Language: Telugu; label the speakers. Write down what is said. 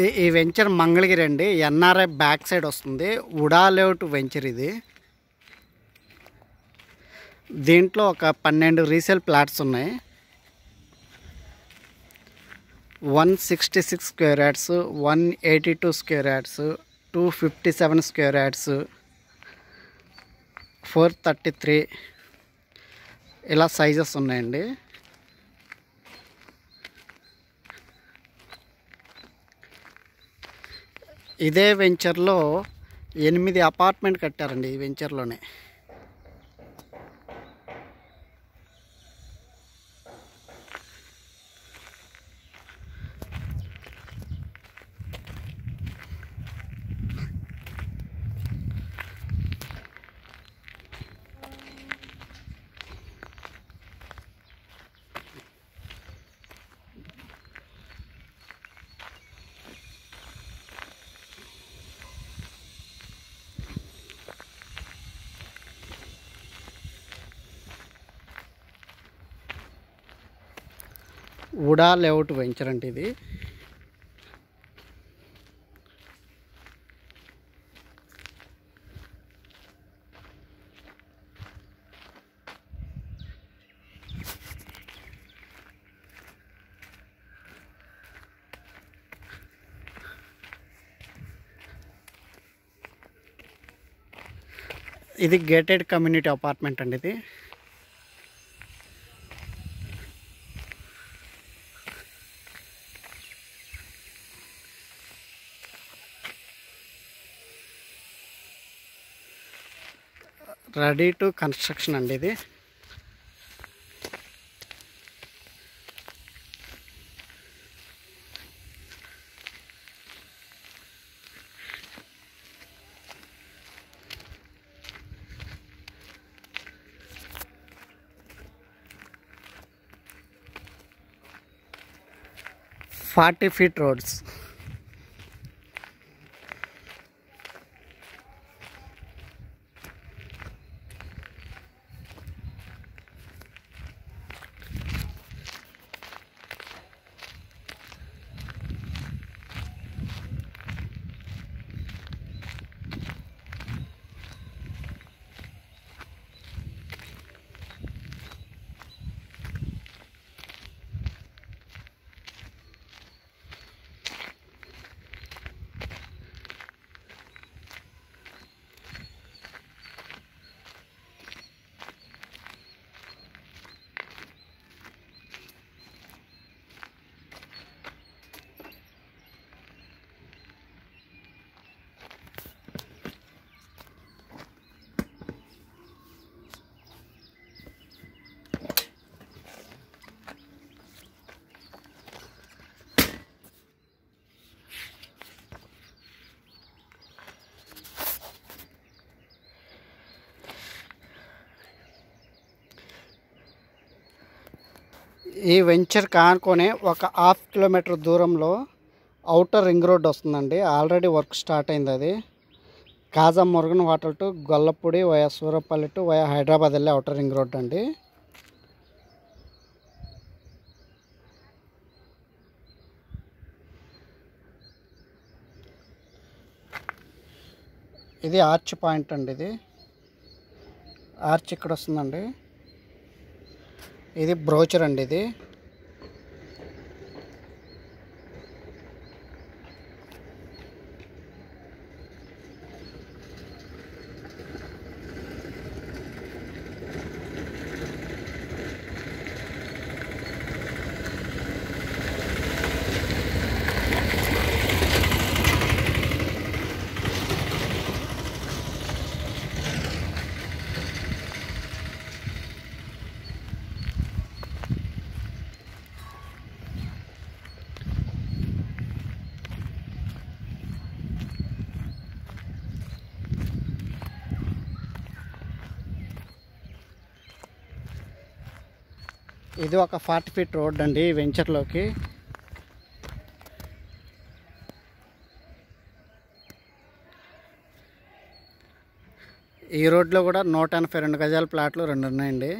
Speaker 1: ఈ ఈ వెంచర్ మంగళగిరి అండి. ఎన్ఆర్ఐ బ్యాక్ సైడ్ వస్తుంది. ఉడా లేఅవుట్ వెంచర్ ఇది. దీంట్లో ఒక పన్నెండు రీసేల్ ప్లాట్స్ ఉన్నాయి. One sixty six square yards one eighty two square yards two fifty seven square yards four thirty three ఇలా సైజెస్ ఉన్నాయండి. ఇదే వెంచర్లో ఎనిమిది అపార్ట్మెంట్ కట్టారండి ఈ వెంచర్లోనే ఉడా లేఅవుట్ వెంచర్ అంటే ఇది. ఇది గేటెడ్ కమ్యూనిటీ అపార్ట్మెంట్ అండి ఇది. రెడీ టు కన్స్ట్రక్షన్ అండి ఇది. Forty feet roads. ఈ వెంచర్ కానుకొని ఒక హాఫ్ కిలోమీటర్ దూరంలో అవుటర్ రింగ్ రోడ్ వస్తుందండి. ఆల్రెడీ వర్క్ స్టార్ట్ అయింది అది. Kaja Murugan hotel to Gollapudi via Surapalli to via Hyderabad వెళ్ళే అవుటర్ రింగ్ రోడ్ అండి. ఇది ఆర్చ్ పాయింట్ అండి ఇది. ఆర్చ్ ఇక్కడ వస్తుందండి. ఇది బ్రోచర్ అండి ఇది. ఇది ఒక ఫార్టీ ఫీట్ రోడ్ అండి వెంచర్లోకి ఈ రోడ్లో కూడా నూట ఎనభై రెండు గజాల ప్లాట్లు రెండు ఉన్నాయండి